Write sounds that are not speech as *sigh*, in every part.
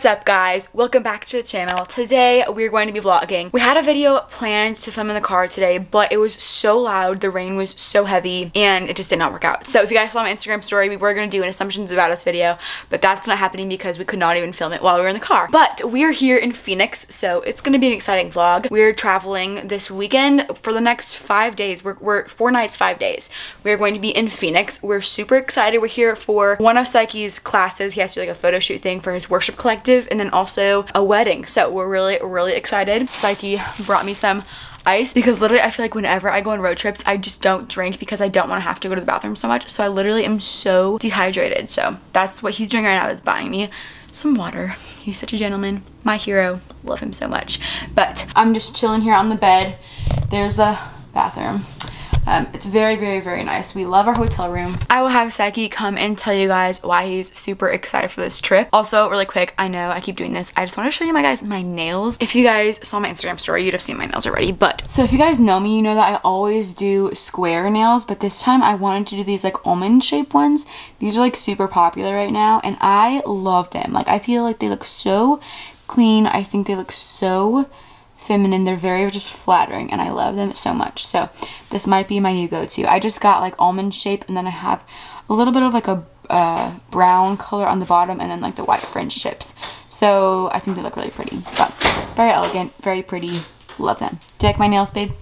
What's up guys? Welcome back to the channel. Today we're going to be vlogging. We had a video planned to film in the car today, but it was so loud, the rain was so heavy, and it just did not work out. So if you guys saw my Instagram story, we were going to do an Assumptions About Us video, but that's not happening because we could not even film it while we were in the car. But we're here in Phoenix, so it's going to be an exciting vlog. We're traveling this weekend for the next five days. We're, we're four nights, five days. We're going to be in Phoenix. We're super excited. We're here for one of Saiki's classes. He has to do like a photo shoot thing for his worship class and then also a wedding. So we're really, really excited. Saiki brought me some ice because literally I feel like whenever I go on road trips, I just don't drink because I don't want to have to go to the bathroom so much. So I literally am so dehydrated. So that's what he's doing right now is buying me some water. He's such a gentleman. My hero. Love him so much. But I'm just chilling here on the bed. There's the bathroom. Um, it's very, very, very nice. We love our hotel room. I will have Saiki come and tell you guys why he's super excited for this trip. Also, really quick, I know I keep doing this. I just want to show you my guys my nails. If you guys saw my Instagram story, you'd have seen my nails already. But so if you guys know me, you know that I always do square nails, but this time I wanted to do these like almond shaped ones. These are like super popular right now and I love them. Like I feel like they look so clean. I think they look so feminine. They're very just flattering and I love them so much. So this might be my new go-to. I just got like almond shape and then I have a little bit of like a uh, brown color on the bottom and then like the white fringe chips. So I think they look really pretty. But very elegant, very pretty. Love them. Do you like my nails, babe?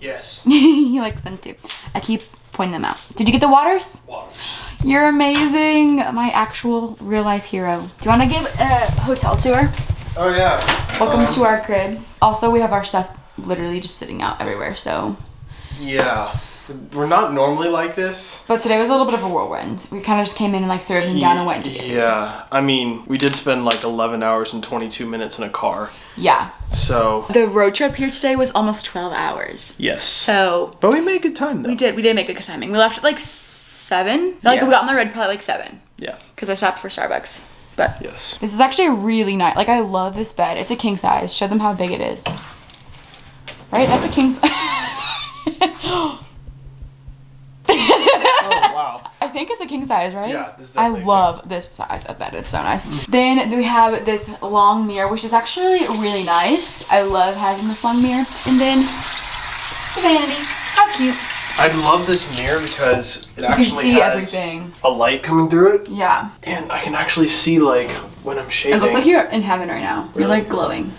Yes. *laughs* he likes them too. I keep pointing them out. Did you get the waters? Waters. You're amazing. My actual real life hero. Do you want to give a hotel tour? Oh yeah. Welcome um, to our cribs. Also, we have our stuff literally just sitting out everywhere, so. Yeah. We're not normally like this. But today was a little bit of a whirlwind. We kind of just came in and like threw everything down and went to Yeah. I mean, we did spend like 11 hours and 22 minutes in a car. Yeah. So. The road trip here today was almost 12 hours. Yes. So. But we made good time though. We did. We did make good timing. We left at like 7. Like Yeah. we got on the road probably like 7. Yeah. Because I stopped for Starbucks. But. Yes. This is actually really nice. Like I love this bed. It's a king size. Show them how big it is. Right? That's a king size. *laughs* oh wow. *laughs* I think it's a king size, right? Yeah, this I love this size of bed. It's so nice. Then we have this long mirror, which is actually really nice. I love having this long mirror. And then the vanity. How cute. I love this mirror because it You actually can see has everything. a light coming through it, Yeah. and I can actually see like when I'm shaving. It looks like you're in heaven right now. You're like glowing.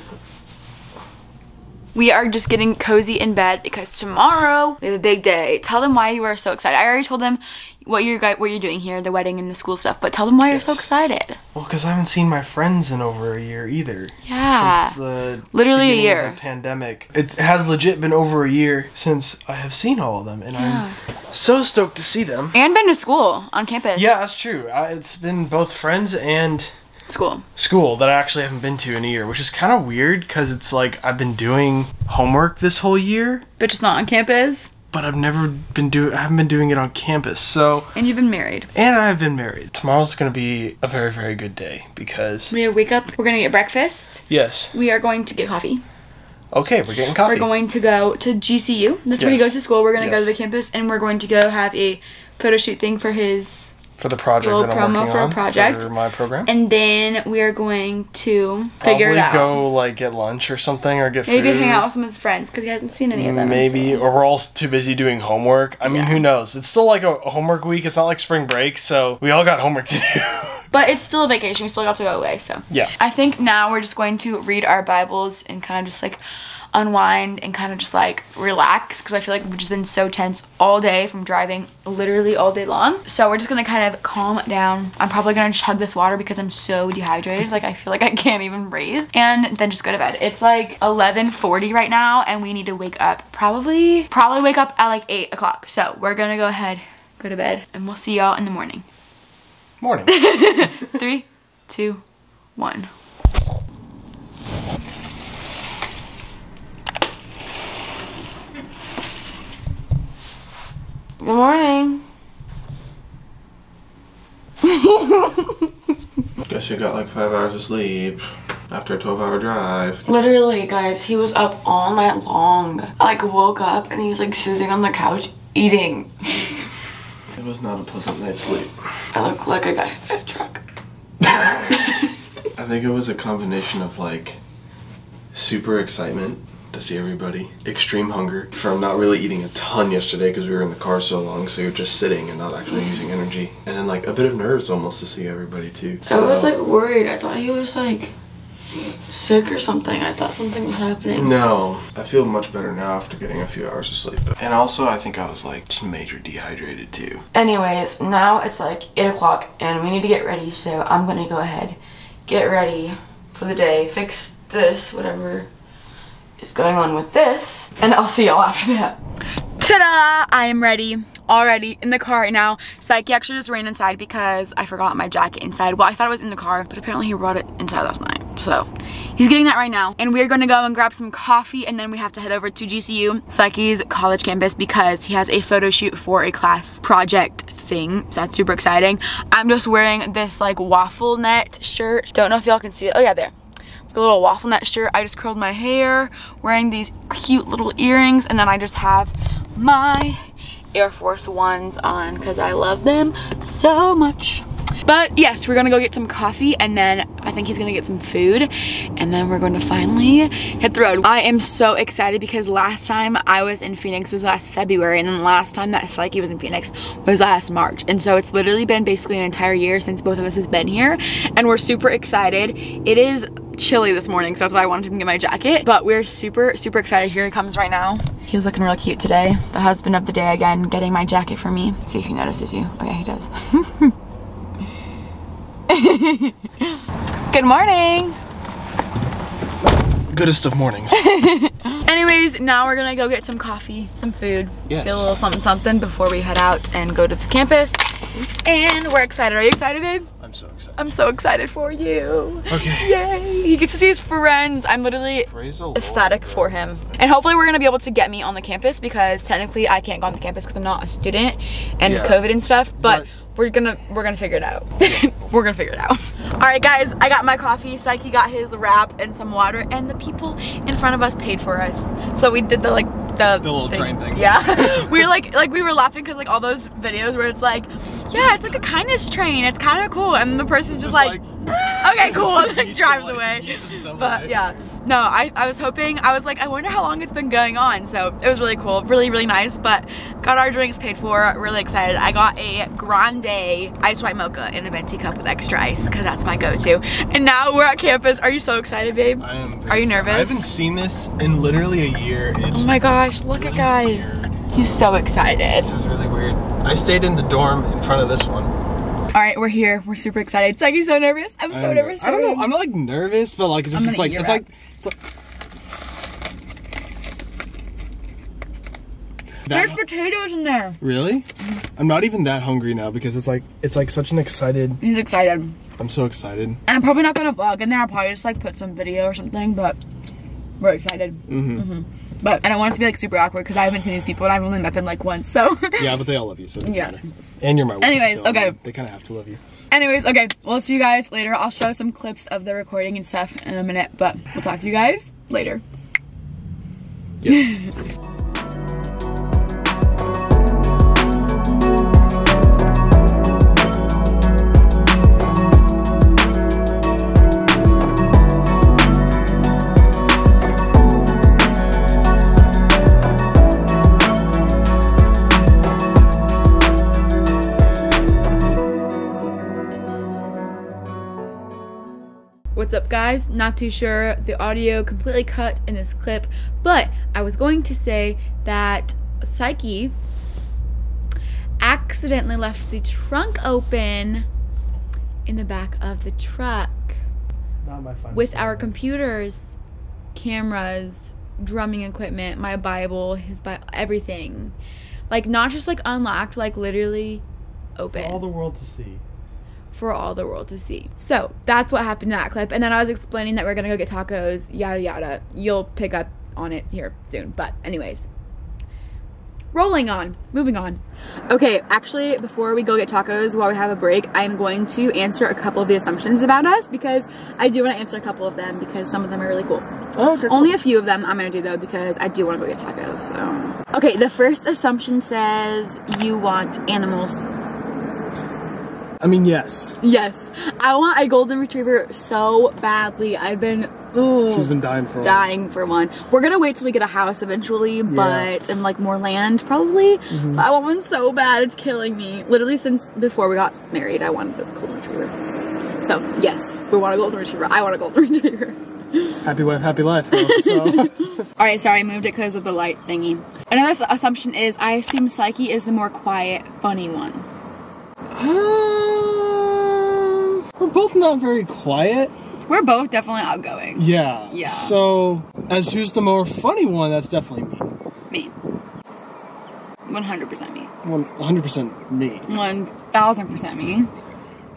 We are just getting cozy in bed because tomorrow we have a big day. Tell them why you are so excited. I already told them what you're what you're doing here, the wedding and the school stuff, but tell them why you're so excited. Well, because I haven't seen my friends in over a year either. Yeah. Since the Literally a year. the pandemic. It has legit been over a year since I have seen all of them, and Yeah. I'm so stoked to see them. And been to school on campus. Yeah, that's true. I, it's been both friends and School. school that I actually haven't been to in a year, which is kind of weird because it's like I've been doing homework this whole year, But just not on campus. But I've never been do I haven't been doing it on campus. So, And you've been married. and I've been married. Tomorrow's gonna be a very very good day because We wake up, we're gonna get breakfast. yes, We are going to get coffee. okay, we're getting coffee. We're going to go to GCU. That's where he goes to school. We're gonna go to the campus and we're going to go have a photo shoot thing for his for the project little promo for a project. for my program. and then we are going to figure Probably it out. go like get lunch or something or get Maybe food. hang out with some of his friends because he hasn't seen any of them. Maybe, so- or we're all too busy doing homework. I mean, Yeah. who knows? It's still like a, a homework week. It's not like spring break, so we all got homework to do. *laughs* But it's still a vacation. We still got to go away. So Yeah. I think now we're just going to read our Bibles and kind of just like unwind and kind of just like relax because I feel like we've just been so tense all day from driving literally all day long. So we're just gonna kind of calm down. I'm probably gonna just chug this water because I'm so dehydrated. Like I feel like I can't even breathe. And then just go to bed. It's like 11:40 right now, and we need to wake up probably probably wake up at like 8 o'clock. So we're gonna go ahead, go to bed, and we'll see y'all in the morning. Morning. *laughs* Three, two, one. Good morning. Guess you got like five hours of sleep after a 12 hour drive. Literally, guys, he was up all night long. I like woke up and he's like sitting on the couch eating. It was not a pleasant night's sleep. I look like a guy at a truck. I *laughs* I think it was a combination of like super excitement to see everybody, extreme hunger from not really eating a ton yesterday because we were in the car so long, so you're just sitting and not actually using energy, and then like a bit of nerves almost to see everybody too. I was like worried. I thought he was like sick or something. I thought something was happening. no, I feel much better now after getting a few hours of sleep. And also, I think I was like just major dehydrated too. Anyways, now it's like 8 o'clock and we need to get ready, so I'm gonna go ahead, get ready for the day, fix this, whatever is going on with this, and I'll see y'all after that. Ta-da! I am ready. Already in the car right now. Saiki actually just ran inside because I forgot my jacket inside. Well, I thought it was in the car, but apparently he brought it inside last night. So he's getting that right now. And we're gonna go and grab some coffee and then we have to head over to GCU, Saiki's college campus because he has a photo shoot for a class project thing. So that's super exciting. I'm just wearing this like waffle net shirt. Don't know if y'all can see it. Oh yeah, there a little waffle net shirt. I just curled my hair, wearing these cute little earrings, and then I just have my Air Force Ones on because I love them so much. But yes, we're gonna go get some coffee and then I think he's gonna get some food and then we're going to finally hit the road. I am so excited because last time I was in Phoenix was last February and then the last time that Saiki was in Phoenix was last March. And so it's literally been basically an entire year since both of us has been here and we're super excited. It is chilly this morning, so that's why I wanted him to get my jacket. But we're super, super excited. Here he comes right now. He's looking real cute today. The husband of the day again, getting my jacket for me. Let's see if he notices you. Okay, he does. *laughs* Good morning. Goodest of mornings. *laughs* Anyways, now we're gonna go get some coffee, some food, Yes. get a little something something before we head out and go to the campus. And we're excited. Are you excited, babe? I'm so excited. I'm so excited for you. Okay. Yay! He gets to see his friends. I'm literally the Lord, ecstatic for him. And hopefully we're gonna be able to get me on the campus because technically I can't go on the campus because I'm not a student and Yeah. COVID and stuff. But But- we're gonna we're gonna figure it out. *laughs* we're gonna figure it out. All right, guys. I got my coffee. Saiki got his wrap and some water, and the people in front of us paid for us. So we did the like the The little train thing. Yeah. *laughs* we were like like we were laughing because like all those videos where it's like, yeah, it's like a kindness train. It's kind of cool, and the person's just, Just like okay, cool, *laughs* drives away. *laughs* But yeah, no, I, I was hoping, I was like, I wonder how long it's been going on. So it was really cool, really, really nice. But got our drinks paid for, really excited. I got a grande ice white mocha in a venti cup with extra ice because that's my go-to. And now we're at campus. Are you so excited, babe? I am. Are you nervous? I haven't seen this in literally a year. It's, Oh my gosh, look at really guys. He's so excited. This is really weird. I stayed in the dorm in front of this one. All right, we're here. We're super excited. Saiki's so nervous. I'm so I'm nervous. I don't know. I'm not like nervous, but like just it's like it's like. It's like There's potatoes in there. really? I'm not even that hungry now because it's like it's like such an excited. He's excited. I'm so excited. And I'm probably not gonna vlog in there. I'll probably just like put some video or something, but we're excited. Mm-hmm. But I don't want it to be like super awkward because I haven't seen these people and I've only met them like once. So, *laughs* Yeah, but they all love you, so Yeah. matter. And you're my wife. Anyways, so, okay. They kind of have to love you. anyways, okay, we'll see you guys later. I'll show some clips of the recording and stuff in a minute, but we'll talk to you guys later. Yeah. *laughs* What's up, guys? Not too sure. The audio completely cut in this clip, but I was going to say that Saiki accidentally left the trunk open in the back of the truck Not my fun. with our computers, cameras, drumming equipment, my Bible, his Bible, everything. Like, not just like unlocked, like literally open all the world to see. For all the world to see. So that's what happened in that clip. And then I was explaining that we're gonna go get tacos, yada yada. You'll pick up on it here soon. But, anyways, rolling on, moving on. Okay, actually, before we go get tacos, while we have a break, I'm going to answer a couple of the assumptions about us because I do want to answer a couple of them because some of them are really cool. Oh, okay. Only a few of them I'm gonna do though because I do want to go get tacos. So, okay, the first assumption says you want animals. I mean, yes. Yes. I want a golden retriever so badly. I've been ooh, She's been dying for dying for one. We're gonna wait till we get a house eventually, but and like more land probably. Mm-hmm. I want one so bad, it's killing me. Literally since before we got married, I wanted a golden retriever. So yes, we want a golden retriever. I want a golden *laughs* retriever. Happy wife, happy life. Though, so. *laughs* All right, sorry, I moved it because of the light thingy. Another assumption is I assume Saiki is the more quiet, funny one. Um, we're both not very quiet. We're both definitely outgoing. Yeah. Yeah. So, as who's the more funny one, that's definitely me. Me. 100% me. One hundred percent me. 1000% me.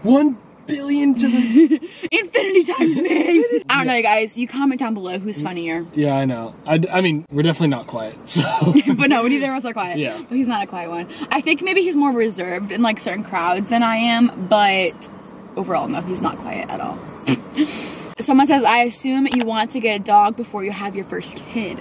One billion to the. *laughs* Infinity times me. I don't know, guys. You comment down below who's funnier. yeah, I know. I, I mean, we're definitely not quiet. *laughs* So. *laughs* but no, neither of us are quiet. Yeah. But he's not a quiet one. I think maybe he's more reserved in like certain crowds than I am, but overall, no, he's not quiet at all. Someone says, I assume you want to get a dog before you have your first kid.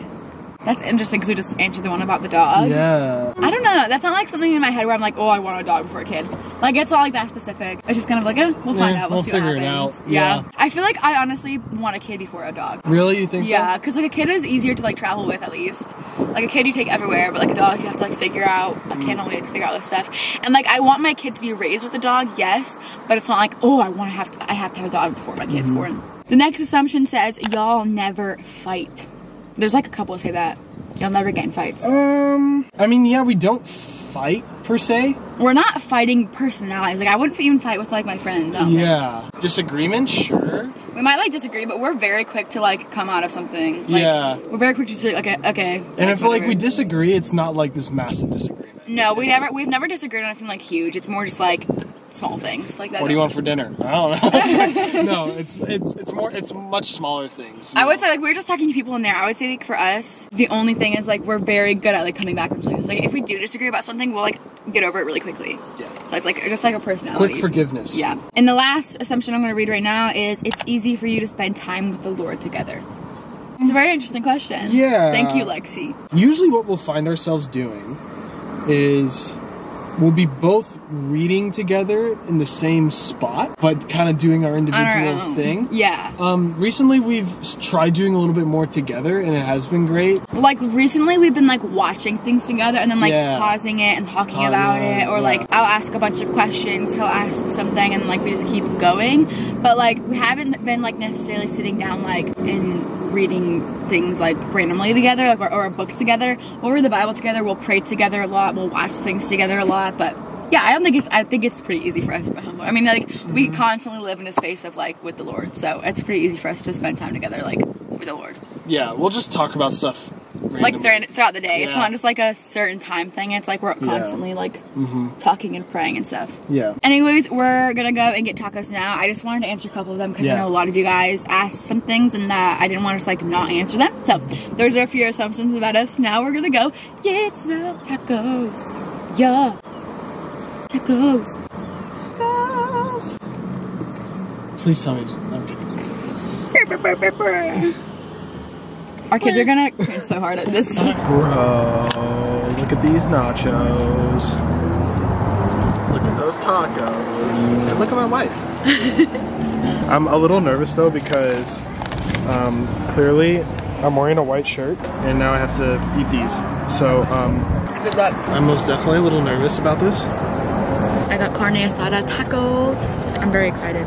That's interesting because we just answered the one about the dog. yeah. I don't know. That's not like something in my head where I'm like, oh, I want a dog before a kid. Like it's not like that specific. It's just kind of like, eh, we'll find Yeah, out. We'll, we'll see figure what it out. Yeah. Yeah. I feel like I honestly want a kid before a dog. Really? You think Yeah, so? because like a kid is easier to like travel with at least. Like a kid you take everywhere, but like a dog you have to like figure out. I can't only have to figure out this stuff. And like I want my kid to be raised with a dog, yes, but it's not like oh I want to have to I have to have a dog before my kid's born. The next assumption says y'all never fight. There's like a couple say that You'll never get in fights. Um. I mean, yeah, we don't fight per se. We're not fighting personalities. Like I wouldn't even fight with like my friends. Don't think. Yeah. Disagreement, sure. We might like disagree, but we're very quick to like come out of something. Like, Yeah. We're very quick to say okay, okay. And I feel like we disagree. It's not like this massive disagreement. No, we never we've never disagreed on anything like huge. It's more just like small things like that. What do you want for dinner? I don't know. *laughs* no, it's it's it's more it's much smaller things. you I would know? say like we were just talking to people in there. I would say like for us, the only thing is like we're very good at like coming back from things. Like if we do disagree about something, we'll like get over it really quickly. Yeah. So it's like just like a personality. Quick forgiveness. Yeah. And the last assumption I'm going to read right now is it's easy for you to spend time with the Lord together. It's a very interesting question. Yeah. Thank you, Lexi. Usually, what we'll find ourselves doing is we'll be both reading together in the same spot, but kind of doing our individual our thing. Yeah. Um, recently we've tried doing a little bit more together, and it has been great. like recently we've been like watching things together and then like Yeah. pausing it and talking Oh, about yeah, it or yeah. like I'll ask a bunch of questions he'll ask something and like we just keep going but like we haven't been like necessarily sitting down like and reading things like randomly together like or, or a book together we'll read the bible together we'll pray together a lot we'll watch things together a lot but yeah, I don't think it's. I think it's pretty easy for us to humble. I mean, like we Mm-hmm. constantly live in a space of like with the Lord, so it's pretty easy for us to spend time together, like with the Lord Yeah, we'll just talk about stuff. Like throughout, throughout the day. It's not just like a certain time thing. It's like we're constantly like Mm-hmm. talking and praying and stuff. Yeah. Anyways, we're gonna go and get tacos now. I just wanted to answer a couple of them because I know a lot of you guys asked some things and that I didn't want to just like not answer them. So those are a few assumptions about us. Now we're gonna go get some tacos. Yeah, tacos. Tacos. Please tell me. Kidding. Our kids are gonna cringe so hard at this. Bro, look at these nachos. Look at those tacos. And look at my wife. *laughs* I'm a little nervous though because um, clearly I'm wearing a white shirt and now I have to eat these. So um, Good luck. I'm most definitely a little nervous about this. I got carne asada tacos. I'm very excited.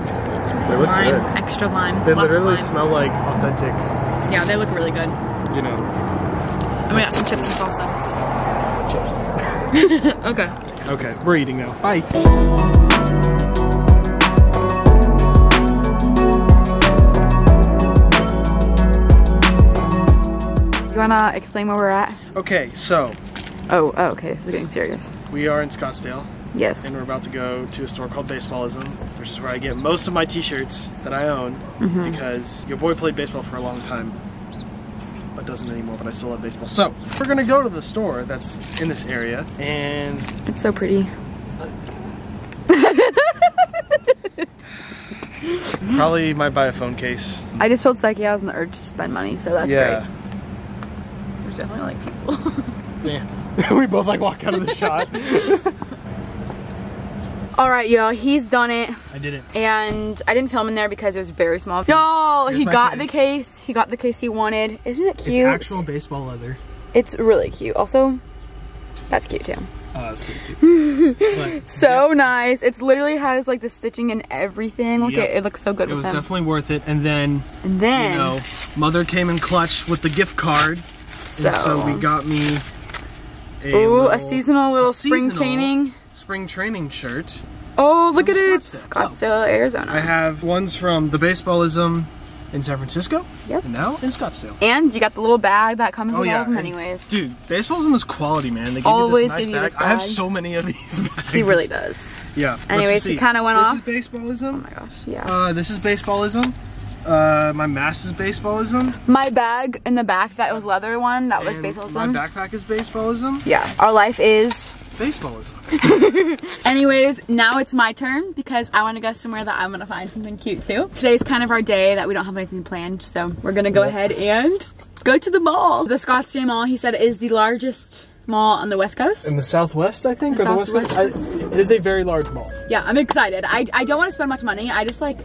They look lime, good. extra lime. They literally lime. smell like authentic, Yeah, they look really good. you know, And we got some chips and salsa. chips. *laughs* Okay. Okay, we're eating now. Bye. You wanna explain where we're at? Okay, so Oh, oh, okay. This is getting serious. we are in Scottsdale. Yes. and we're about to go to a store called Baseballism, which is where I get most of my t-shirts that I own mm-hmm. because your boy played baseball for a long time but doesn't anymore but I still love baseball. So we're gonna go to the store that's in this area and It's so pretty. *laughs* probably might buy a phone case. I just told Saiki I was in the urge to spend money, so that's yeah. great. There's definitely like people. *laughs* Yeah. *laughs* we both like walk out of the shot. All right, y'all, he's done it. I did it. And I didn't film in there because it was very small. Y'all, he got case. the case. He got the case he wanted. Isn't it cute? It's actual baseball leather. It's really cute. Also, that's cute too. Oh, that's pretty cute. *laughs* but So nice. It literally has like the stitching and everything. Look Yep. at it. It looks so good it was him. definitely worth it. And then, and then, you know, mother came in clutch with the gift card. so, so we got me a, ooh, a seasonal little spring seasonal training. Spring training shirt. Oh, look at it. Scottsdale. Scottsdale, Arizona. I have ones from the baseballism in San Francisco. Yep. And now in Scottsdale. and you got the little bag that comes Oh with all of them anyways. Dude, baseballism is quality, man. They give Always you this nice you bag. I have so many of *laughs* these bags. He really does. Yeah. Anyways, he kinda went this off. This is baseballism. Oh my gosh, yeah. Uh, this is baseballism. Uh, my mask is baseballism. my bag in the back, that was leather one, that was and baseballism. My backpack is baseballism. yeah, our life is. Baseballism. *laughs* Anyways, now it's my turn because I want to go somewhere that I'm gonna find something cute too. Today's kind of our day that we don't have anything planned, so we're gonna go ahead and go to the mall. The Scottsdale Mall, he said, is the largest mall on the West Coast. In the southwest, I think, The or the west coast. southwest. I, it is a very large mall. Yeah, I'm excited. I, I don't want to spend much money. I just like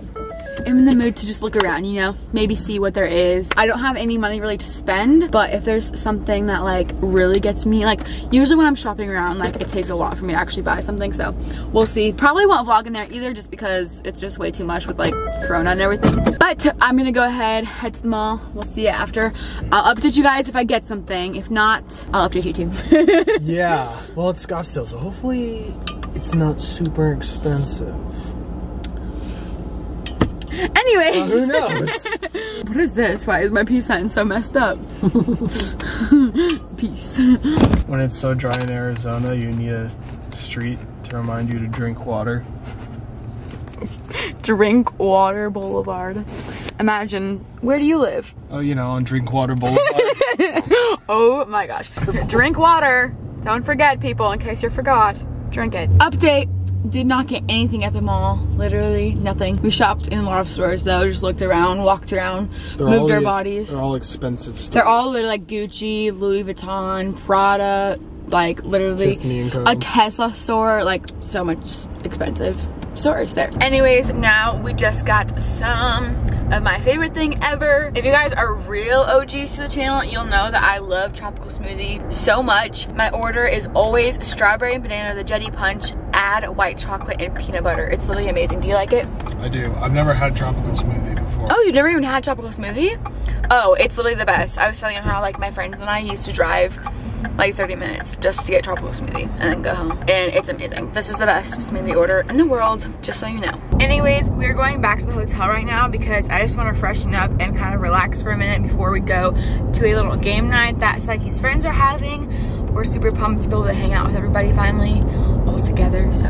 am in the mood to just look around, you know, maybe see what there is. I don't have any money really to spend, but if there's something that like really gets me, like usually when I'm shopping around, like it takes a lot for me to actually buy something. So we'll see. Probably won't vlog in there either just because it's just way too much with like Corona and everything. But I'm gonna go ahead, head to the mall. We'll see you after. I'll update you guys if I get something. If not, I'll update you too. *laughs* Yeah. Well, it's Scottsdale, so hopefully it's not super expensive. *laughs* Anyways. Uh, who knows? *laughs* What is this? Why is my peace sign so messed up? *laughs* peace. when it's so dry in Arizona, you need a street to remind you to drink water. Drinkwater Boulevard. Imagine, where do you live? Oh, you know, on Drinkwater Boulevard. Oh my gosh. Drink water. Don't forget, people, in case you forgot. Drink it. Update. Did not get anything at the mall. Literally nothing. We shopped in a lot of stores though. Just looked around, walked around, moved our bodies. They're all expensive stuff. They're all literally like Gucci, Louis Vuitton, Prada, like literally Tiffany and Co. a Tesla store, like so much expensive stores there. Anyways, now we just got some of my favorite thing ever. If you guys are real OGs to the channel, you'll know that I love tropical smoothie so much. My order is always strawberry and banana, the Jetty Punch, add white chocolate and peanut butter. It's literally amazing. Do you like it? I do. I've never had tropical smoothie before. Oh, you've never even had tropical smoothie? Oh, it's literally the best. I was telling you how like my friends and I used to drive like 30 minutes just to get tropical smoothie and then go home. And it's amazing. This is the best smoothie order in the world, just so you know. Anyways, we're going back to the hotel right now because I just want to freshen up and kind of relax for a minute before we go to a little game night that Saiki's friends are having. We're super pumped to be able to hang out with everybody finally all together. So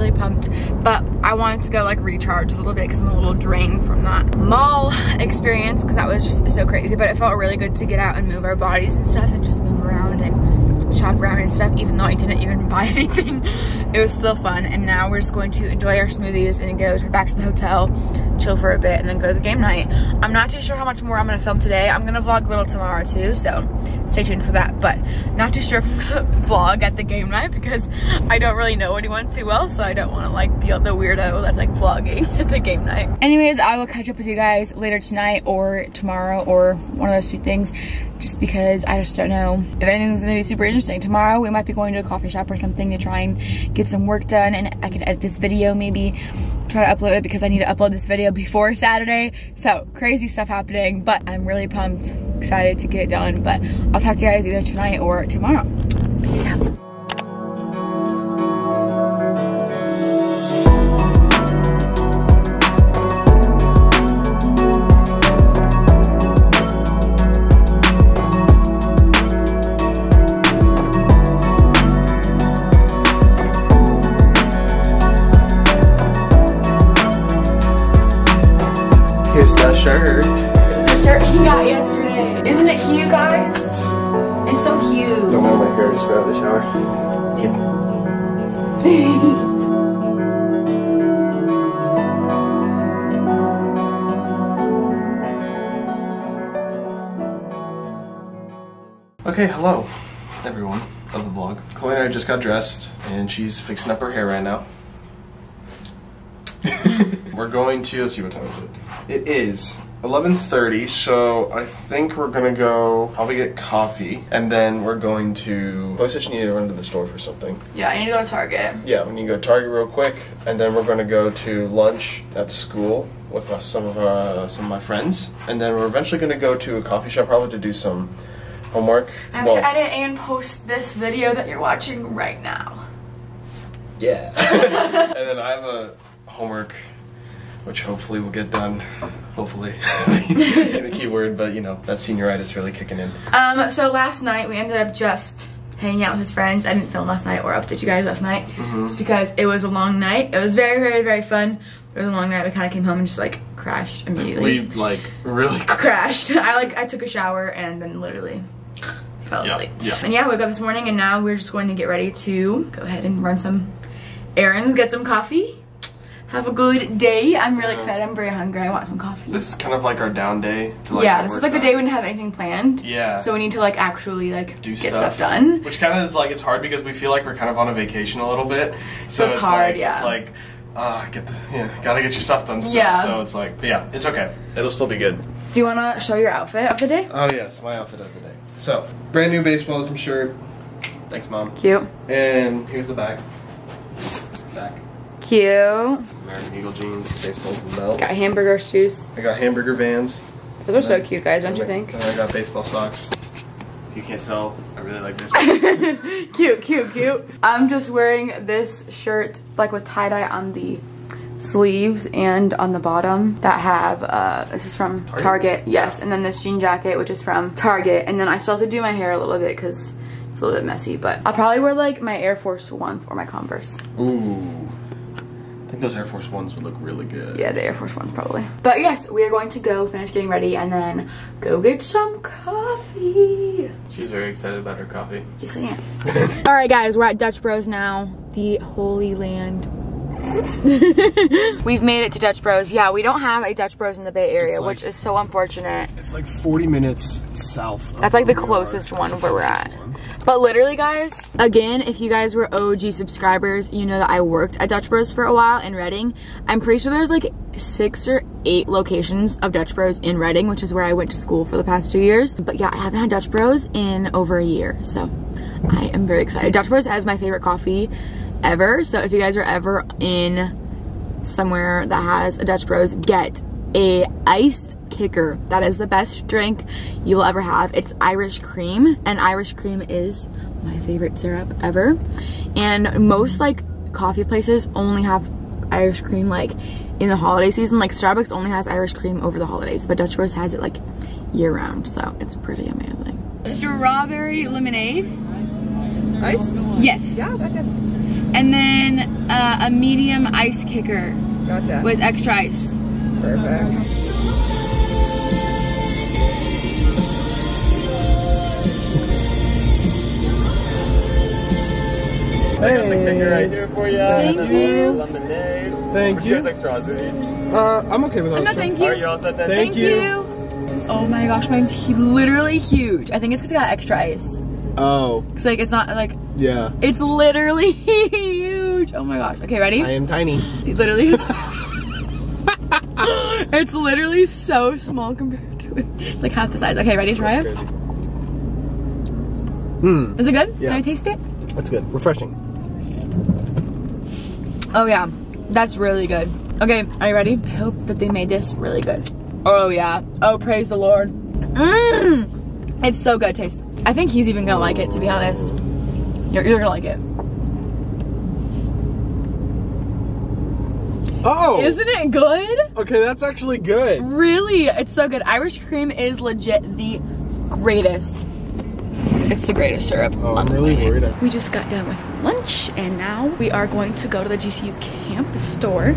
really pumped. But I wanted to go like recharge a little bit because I'm a little drained from that mall experience because that was just so crazy. But it felt really good to get out and move our bodies and stuff and just move around and shop around and stuff even though I didn't even *laughs* buy anything. It was still fun and now we're just going to enjoy our smoothies and go to back to the hotel, chill for a bit and then go to the game night. I'm not too sure how much more I'm gonna film today. I'm gonna vlog a little tomorrow too, so stay tuned for that. But not too sure if I'm gonna *laughs* vlog at the game night because I don't really know anyone too well, so I don't wanna like be the weirdo that's like vlogging *laughs* at the game night. Anyways, I will catch up with you guys later tonight or tomorrow or one of those two things just because I just don't know if anything's gonna be super interesting. Tomorrow we might be going to a coffee shop or something to try and get some work done and I can edit this video maybe try to upload it because I need to upload this video before Saturday. So crazy stuff happening, but I'm really pumped, excited to get it done. But I'll talk to you guys either tonight or tomorrow. Peace out. *laughs* Okay, hello, everyone of the vlog. Chloe and I just got dressed, and she's fixing up her hair right now. *laughs* we're going to. Let's see what time is it. It is 11:30. So I think we're gonna go probably get coffee, and then we're going to. Plus, I just need to run to the store for something. Yeah, I need to go to Target. Yeah, we need to go to Target real quick, and then we're gonna go to lunch at school with us, some of uh, some of my friends, and then we're eventually gonna go to a coffee shop probably to do some homework. I have Well, to edit and post this video that you're watching right now. Yeah. *laughs* and then I have a homework, which hopefully will get done. Hopefully, *laughs* the key word, but you know that senioritis really kicking in. Um, so last night we ended up just hanging out with his friends. I didn't film last night or update you guys last night just because it was a long night. It was very, very, very fun. It was a long night. We kind of came home and just like crashed immediately. We like really *laughs* crashed. *laughs* I like I took a shower and then literally fell Yeah, asleep. yeah. And yeah, woke up this morning and now we're just going to get ready to go ahead and run some errands, get some coffee, have a good day. I'm really Yeah. excited. I'm very hungry. I want some coffee. This is kind of like our down day. To, like, yeah, this is work like the done. day we didn't have anything planned. Yeah. So we need to like actually like do get stuff. stuff, done. Which kind of is like it's hard because we feel like we're kind of on a vacation a little bit. So, it's hard, like, yeah. It's like uh, get the yeah, gotta get your stuff done. Still. Yeah. So it's like, yeah, it's okay. It'll still be good. Do you want to show your outfit of the day? Oh yes, my outfit of the day. So brand new baseballs, I'm sure. Thanks, mom. Cute. And here's the bag. Back. Cute. American Eagle jeans, baseball belt. Got hamburger shoes. I got hamburger vans. Those are so cute, guys. Don't you think? And I got baseball socks. If you can't tell, I really like baseball. *laughs* cute, cute, cute. I'm just wearing this shirt like with tie dye on the sleeves and on the bottom that have uh this is from Target, yes and then this jean jacket which is from Target and then I still have to do my hair a little bit because it's a little bit messy but I'll probably wear like my Air Force Ones or my Converse Ooh. I think those Air Force Ones would look really good. yeah the Air Force Ones probably but yes we are going to go finish getting ready and then go get some coffee She's very excited about her coffee. Yes, I am. *laughs* All right, guys, we're at Dutch Bros now, the Holy Land. *laughs* We've made it to Dutch Bros. Yeah, we don't have a Dutch Bros in the Bay Area, like- which is so unfortunate. It's like 40 minutes south. That's like the closest one where we're at. one. But literally, guys, again, if you guys were OG subscribers, you know that I worked at Dutch Bros for a while in Redding. I'm pretty sure there's like six or eight locations of Dutch Bros in Redding, which is where I went to school for the past two years. But yeah, I haven't had Dutch Bros in over a year, so I am very excited. Dutch Bros has my favorite coffee ever, so if you guys are ever in somewhere that has a Dutch Bros, get a iced kicker. That is the best drink you will ever have. It's Irish cream, and Irish cream is my favorite syrup ever. And most like coffee places only have Irish cream like in the holiday season. Like Starbucks only has Irish cream over the holidays, but Dutch Bros has it like year round, so it's pretty amazing. Strawberry lemonade. Ice? Yes. Yeah, gotcha. And then uh, a medium ice kicker Gotcha. with extra ice. Perfect. Hey. here for you. Thank you. Lemonade. Thank you. like straws. Uh, I'm okay with those. No, thank you. Are you all set then? Thank you. Oh my gosh, mine's literally huge. I think it's because it got extra ice. Oh, It's like it's not like yeah. it's literally *laughs* huge. Oh my gosh. Okay, ready? I am tiny. It literally *laughs* is. *laughs* it's literally so small compared to it. Like half the size. Okay, ready? Try it. Hmm, Is it good? Yeah. Can I taste it? that's good. Refreshing. Oh yeah, that's really good. Okay, are you ready? I hope that they made this really good. Oh yeah. Oh praise the Lord. Mmm. It's so good. Taste. I think he's even gonna like it. To be honest, you're, you're gonna like it. Oh, Isn't it good? okay, that's actually good. Really, it's so good. Irish cream is legit the greatest. It's the greatest syrup. Oh, on I'm the really planet. worried. We just got done with lunch and now we are going to go to the GCU campus store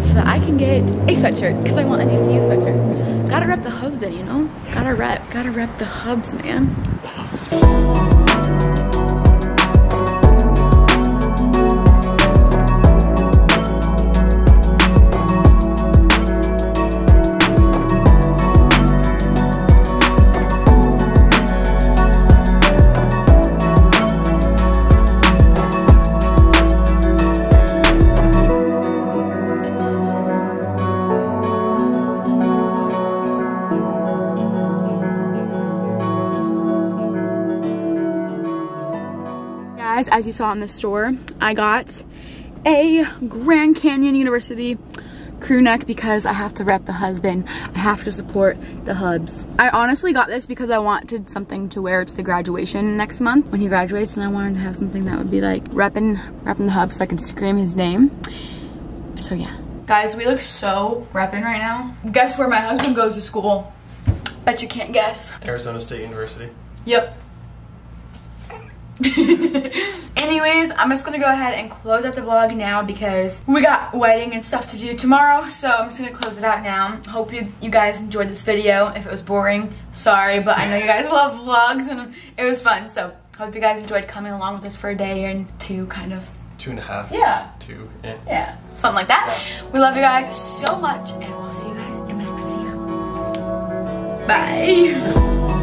so that I can get a sweatshirt because I want a GCU sweatshirt. Gotta rep the husband, you know? Gotta rep. Gotta rep the hubs, man. Guys, as you saw in the store, I got a Grand Canyon University crew neck because I have to rep the husband. I have to support the hubs. I honestly got this because I wanted something to wear to the graduation next month when he graduates and I wanted to have something that would be like repping, repping the hub so I can scream his name. So yeah. Guys, we look so repping right now. Guess where my husband goes to school? Bet you can't guess. Arizona State University. Yep. *laughs* Anyways, I'm just gonna go ahead and close out the vlog now because we got wedding and stuff to do tomorrow. So I'm just gonna close it out now. Hope you, you guys enjoyed this video. If it was boring, sorry, but I know you guys *laughs* love vlogs and it was fun. So hope you guys enjoyed coming along with us for a day and two kind of, Two and a half. Yeah. Two. Eh. yeah, something like that. We love you guys so much and we'll see you guys in the next video. Bye. *laughs*